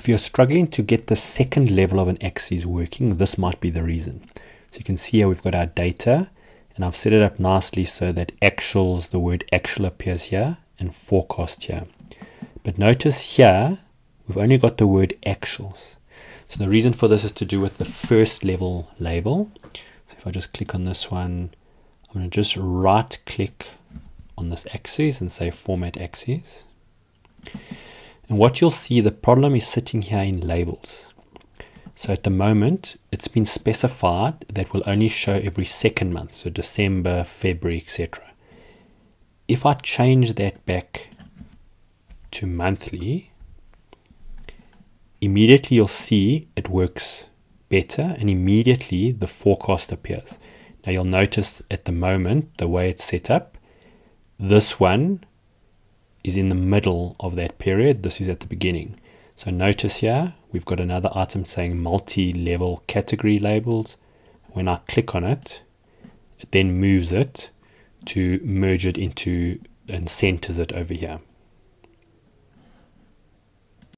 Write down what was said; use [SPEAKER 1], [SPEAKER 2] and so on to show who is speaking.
[SPEAKER 1] if you're struggling to get the second level of an axis working, this might be the reason. So you can see here we've got our data and I've set it up nicely so that actuals, the word actual appears here and forecast here. But notice here, we've only got the word actuals. So the reason for this is to do with the first level label. So if I just click on this one, I'm going to just right click on this axis and say format axis. And what you'll see, the problem is sitting here in labels. So at the moment, it's been specified that will only show every second month, so December, February, etc. If I change that back to monthly, immediately you'll see it works better and immediately the forecast appears. Now you'll notice at the moment, the way it's set up, this one is in the middle of that period. This is at the beginning. So notice here, we've got another item saying multi-level category labels. When I click on it, it then moves it to merge it into and centers it over here.